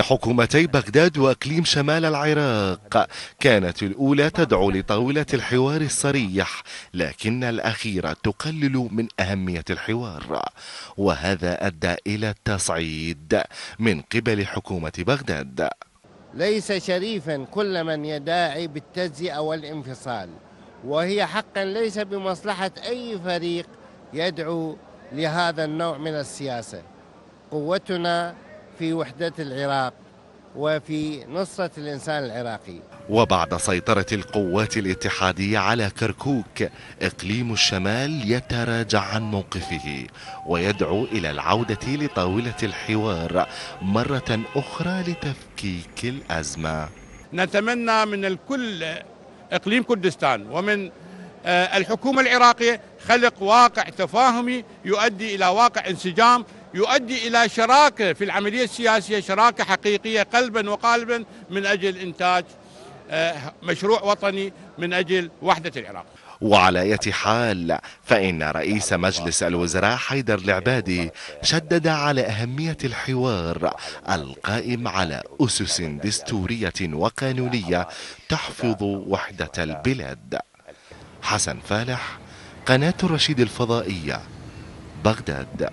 حكومتي بغداد وأقليم شمال العراق. كانت الأولى تدعو لطاولة الحوار الصريح لكن الأخيرة تقلل من أهمية الحوار. وهذا أدى إلى التصعيد من قبل حكومة بغداد. ليس شريفا كل من يداعي بالتجزئة والانفصال وهي حقا ليس بمصلحة أي فريق يدعو لهذا النوع من السياسة. قوتنا في وحدة العراق وفي نصرة الإنسان العراقي. وبعد سيطرة القوات الاتحادية على كركوك إقليم الشمال يتراجع عن موقفه ويدعو إلى العودة لطاولة الحوار مرة أخرى لتفكيك الأزمة. نتمنى من الكل إقليم كردستان ومن آه، الحكومة العراقية خلق واقع تفاهمي يؤدي إلى واقع انسجام يؤدي إلى شراكة في العملية السياسية شراكة حقيقية قلبا وقالبا من أجل إنتاج آه، مشروع وطني من أجل وحدة العراق. وعلى أي حال فإن رئيس مجلس الوزراء حيدر العبادي شدد على أهمية الحوار القائم على أسس دستورية وقانونية تحفظ وحدة البلاد. حسن فالح قناة الرشيد الفضائية بغداد.